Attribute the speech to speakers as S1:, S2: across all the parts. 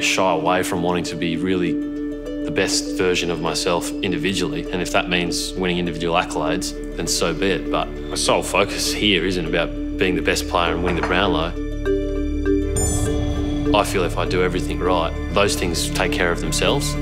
S1: shy away from wanting to be really the best version of myself individually. And if that means winning individual accolades, then so be it. But my sole focus here isn't about being the best player and winning the Brownlow. I feel if I do everything right, those things take care of themselves.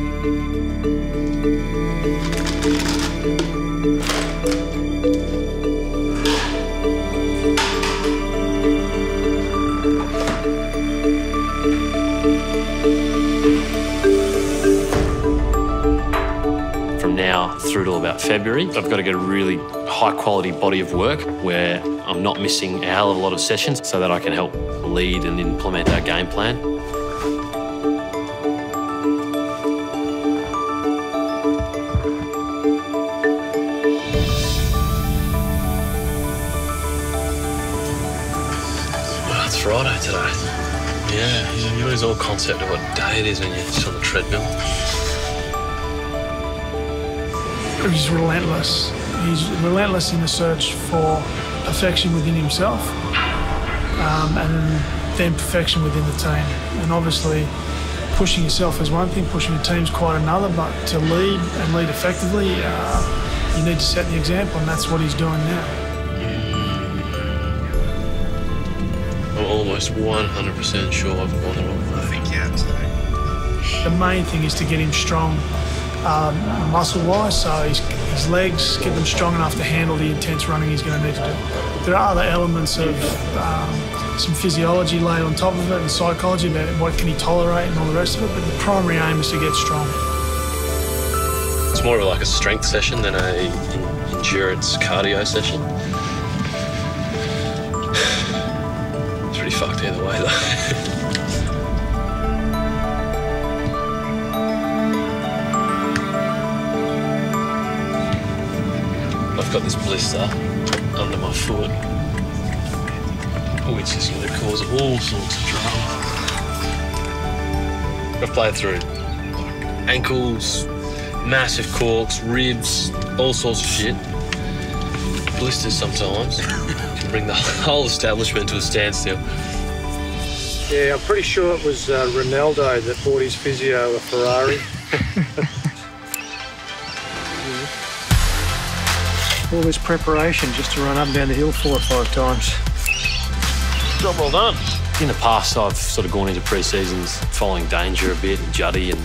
S1: Through till about February, I've got to get a really high quality body of work where I'm not missing a hell of a lot of sessions so that I can help lead and implement our game plan.
S2: Well, it's Friday today. Yeah, you, lose all concept of what day it is when you're on the treadmill.
S3: He's relentless. He's relentless in the search for perfection within himself um, and then perfection within the team. And obviously, pushing yourself is one thing, pushing a team's quite another, but to lead and lead effectively, uh, you need to set the example, and that's what he's doing now.
S2: I'm almost 100% sure I've gone the wrong way. I think you have today.
S3: The main thing is to get him strong um, muscle wise, so his, his legs, get them strong enough to handle the intense running he's going to need to do. There are other elements of um, some physiology laid on top of it and psychology about what can he tolerate and all the rest of it, but the primary aim is to get strong.
S2: It's more of like a strength session than a endurance cardio session. It's pretty fucked either way though. I've got this blister under my foot, which is going to cause all sorts of drama. I've played through ankles, massive corks, ribs, all sorts of shit. Blisters sometimes can bring the whole establishment to a standstill.
S4: Yeah, I'm pretty sure it was uh, Ronaldo that bought his physio a Ferrari. All this preparation just to run up and down the hill four or five times.
S2: Job well done.
S1: In the past, I've sort of gone into pre-seasons following danger a bit and Juddy and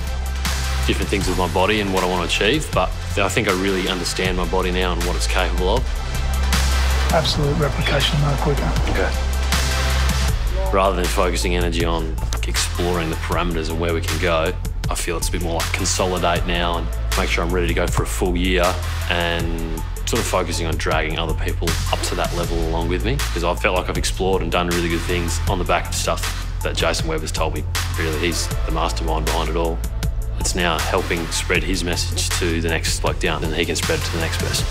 S1: different things with my body and what I want to achieve. But I think I really understand my body now and what it's capable of.
S3: Absolute replication, no quicker.
S1: Okay. Rather than focusing energy on exploring the parameters and where we can go, I feel it's a bit more like consolidate now and make sure I'm ready to go for a full year and sort of focusing on dragging other people up to that level along with me because I felt like I've explored and done really good things on the back of stuff that Jason Webb has told me. Really, he's the mastermind behind it all. It's now helping spread his message to the next bloke down, and he can spread it to the next person.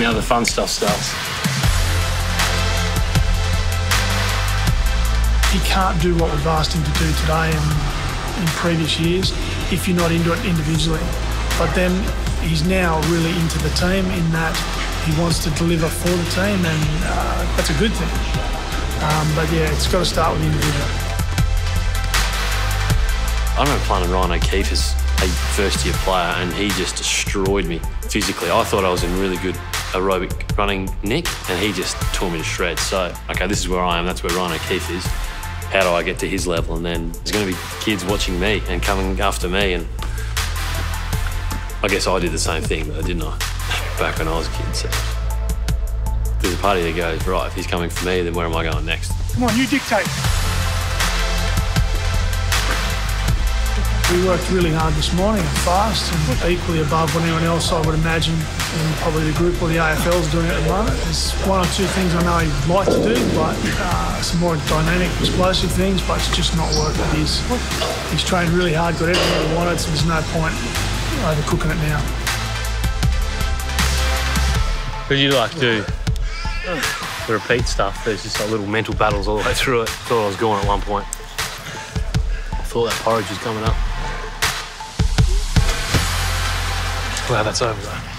S1: Now the fun stuff starts.
S3: He can't do what we've asked him to do today and in previous years if you're not into it individually. But then he's now really into the team in that he wants to deliver for the team, and uh, that's a good thing. Um, but yeah, it's got to start with the individual.
S1: I remember playing Ryan O'Keefe as a first year player and he just destroyed me physically. I thought I was in really good aerobic running nick and he just tore me to shreds. So, okay, this is where I am, that's where Ryan O'Keefe is. How do I get to his level? And then there's going to be kids watching me and coming after me. And I guess I did the same thing, though, didn't I? Back when I was a kid. So there's a party that goes, right, if he's coming for me, then where am I going next?
S3: Come on, you dictate. We worked really hard this morning fast and equally above what anyone else I would imagine in probably the group or the AFL is doing at the moment. There's one or two things I know he'd like to do, but uh, some more dynamic, explosive things, but it's just not working. He's, he's trained really hard, got everything he wanted, so there's no point overcooking it now.
S2: Do you like do the repeat stuff? There's just like little mental battles all the way through it. Thought I was going at one point. I thought that porridge was coming up. Glad that's over.